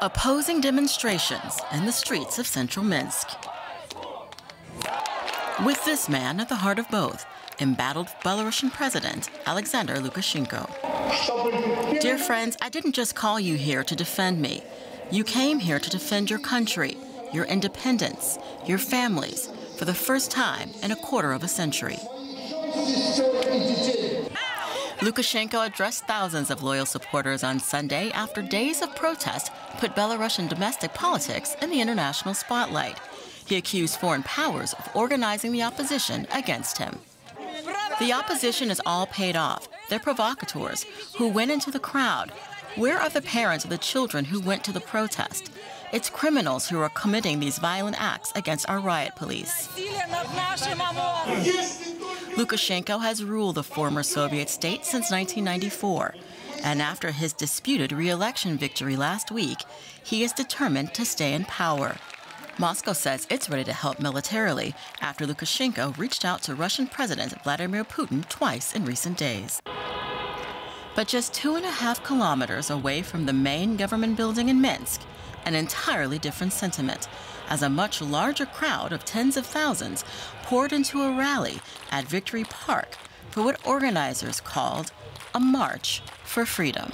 Opposing demonstrations in the streets of central Minsk. With this man at the heart of both, embattled Belarusian President Alexander Lukashenko. Dear friends, I didn't just call you here to defend me. You came here to defend your country, your independence, your families, for the first time in a quarter of a century. Lukashenko addressed thousands of loyal supporters on Sunday after days of protest put Belarusian domestic politics in the international spotlight. He accused foreign powers of organizing the opposition against him. The opposition is all paid off. They're provocateurs who went into the crowd. Where are the parents of the children who went to the protest? It's criminals who are committing these violent acts against our riot police. Lukashenko has ruled the former Soviet state since 1994. And after his disputed re election victory last week, he is determined to stay in power. Moscow says it's ready to help militarily after Lukashenko reached out to Russian President Vladimir Putin twice in recent days. But just two and a half kilometers away from the main government building in Minsk, an entirely different sentiment, as a much larger crowd of tens of thousands poured into a rally at Victory Park for what organizers called a March for Freedom.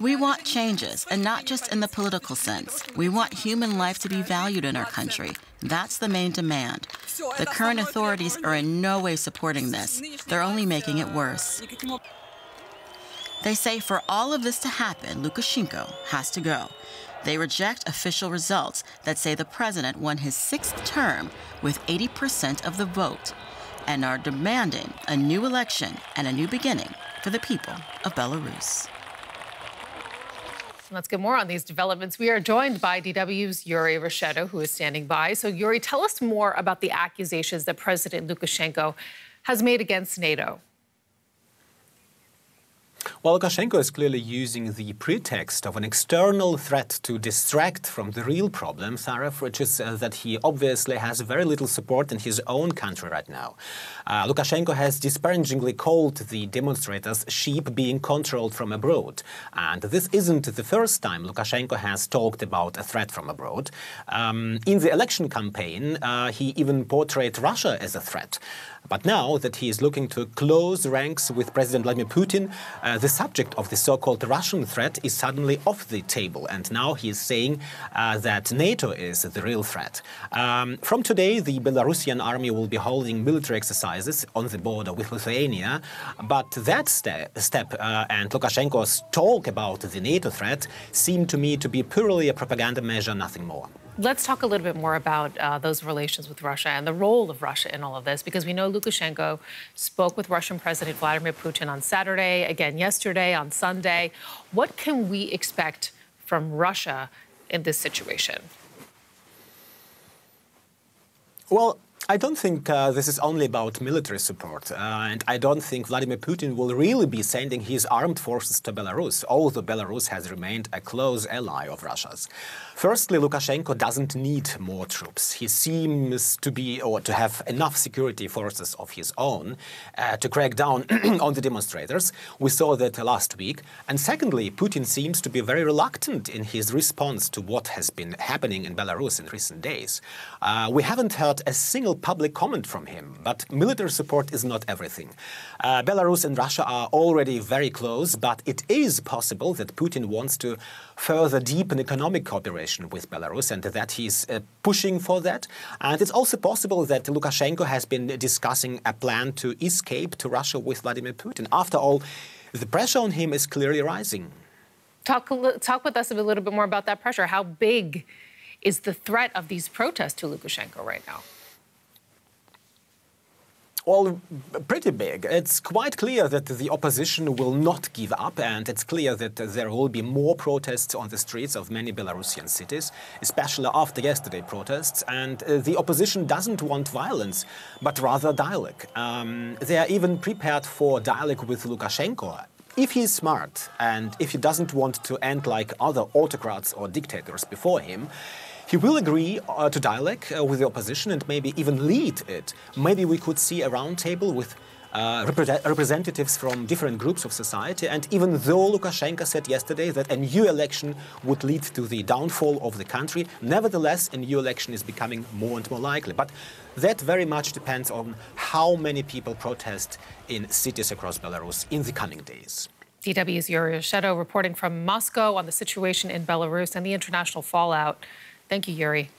We want changes, and not just in the political sense. We want human life to be valued in our country. That's the main demand. The current authorities are in no way supporting this. They're only making it worse. They say for all of this to happen, Lukashenko has to go. They reject official results that say the president won his sixth term with 80% of the vote and are demanding a new election and a new beginning for the people of Belarus. Let's get more on these developments. We are joined by DW's Yuri Rescheto, who is standing by. So, Yuri, tell us more about the accusations that President Lukashenko has made against NATO. Well, Lukashenko is clearly using the pretext of an external threat to distract from the real problem, Sarah, which is uh, that he obviously has very little support in his own country right now. Uh, Lukashenko has disparagingly called the demonstrators sheep being controlled from abroad. And this isn't the first time Lukashenko has talked about a threat from abroad. Um, in the election campaign, uh, he even portrayed Russia as a threat. But now that he is looking to close ranks with President Vladimir Putin, uh, the subject of the so-called Russian threat is suddenly off the table. And now he is saying uh, that NATO is the real threat. Um, from today, the Belarusian army will be holding military exercises on the border with Lithuania. But that ste step uh, and Lukashenko's talk about the NATO threat seem to me to be purely a propaganda measure, nothing more. Let's talk a little bit more about uh, those relations with Russia and the role of Russia in all of this, because we know Lukashenko spoke with Russian President Vladimir Putin on Saturday, again yesterday, on Sunday. What can we expect from Russia in this situation? Well, I don't think uh, this is only about military support, uh, and I don't think Vladimir Putin will really be sending his armed forces to Belarus, although Belarus has remained a close ally of Russia's. Firstly, Lukashenko doesn't need more troops. He seems to be or to have enough security forces of his own uh, to crack down on the demonstrators. We saw that last week. And secondly, Putin seems to be very reluctant in his response to what has been happening in Belarus in recent days. Uh, we haven't heard a single public comment from him, but military support is not everything. Uh, Belarus and Russia are already very close, but it is possible that Putin wants to further deepen economic cooperation with Belarus and that he's uh, pushing for that. And it's also possible that Lukashenko has been discussing a plan to escape to Russia with Vladimir Putin. After all, the pressure on him is clearly rising. Talk, talk with us a little bit more about that pressure. How big is the threat of these protests to Lukashenko right now? Well, pretty big. It's quite clear that the opposition will not give up, and it's clear that there will be more protests on the streets of many Belarusian cities, especially after yesterday's protests. And uh, the opposition doesn't want violence, but rather dialogue. Um, they are even prepared for dialogue with Lukashenko. If he's smart and if he doesn't want to end like other autocrats or dictators before him, he will agree uh, to dialogue uh, with the opposition and maybe even lead it. Maybe we could see a roundtable with uh, repre representatives from different groups of society. And even though Lukashenko said yesterday that a new election would lead to the downfall of the country, nevertheless, a new election is becoming more and more likely. But that very much depends on how many people protest in cities across Belarus in the coming days. DW's Yuri Rescheto reporting from Moscow on the situation in Belarus and the international fallout. Thank you, Yuri.